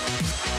Bye.